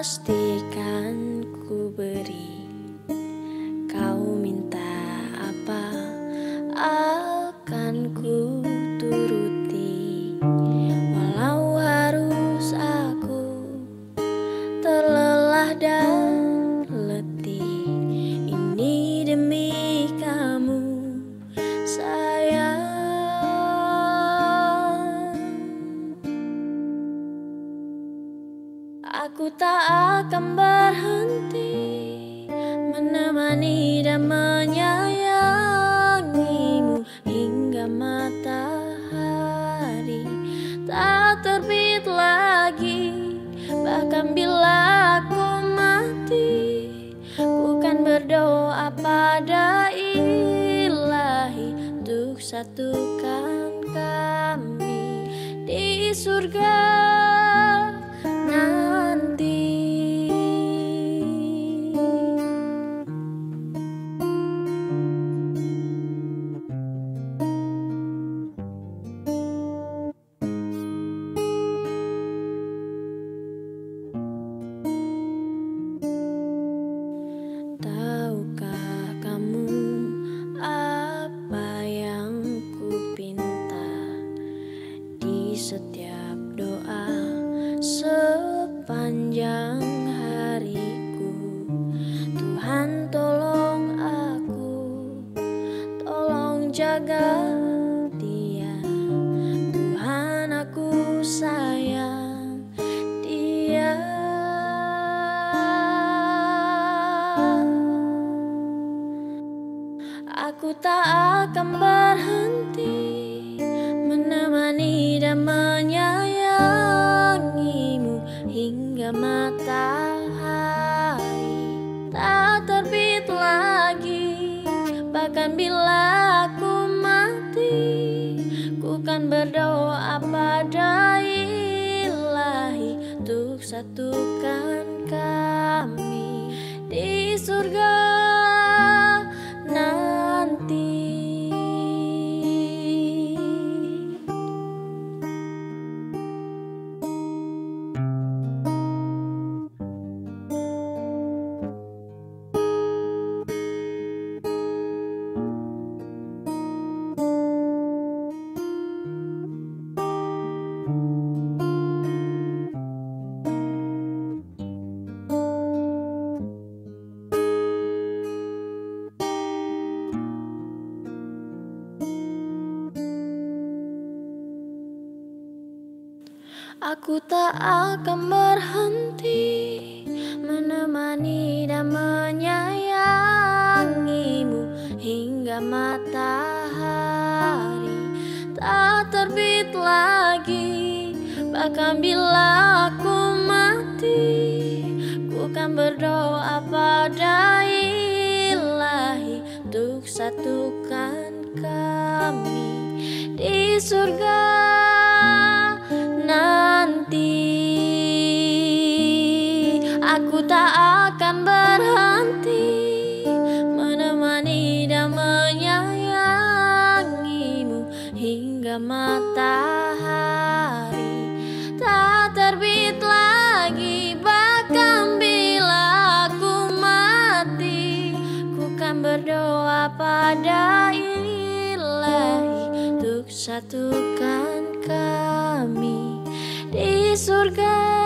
pastikan ku beri. Kau minta apa akan ku turuti. Walau harus aku terlelah dan Aku tak akan berhenti Menemani dan menyayangimu Hingga matahari. Tak terbit lagi Bahkan bila aku mati Bukan berdoa pada ilahi Untuk satukan setiap doa sepanjang hariku. Tuhan tolong aku tolong jaga dia. Tuhan aku sayang dia. Aku tak akan berhenti menemani dan menyayangimu hingga matahari tak terbit lagi. Bahkan bila aku mati, ku kan berdoa pada ilahi untuk satukan kami di surga Aku tak akan berhenti menemani dan menyayangimu hingga matahari tak terbit lagi. Bahkan bila aku mati, ku kan berdoa pada ilahi untuk satukan kami di surga Aku tak akan berhenti Menemani dan menyayangimu Hingga matahari. Tak terbit lagi Bahkan bila aku mati Ku kan berdoa pada ilahi Untuk satukan kami di surga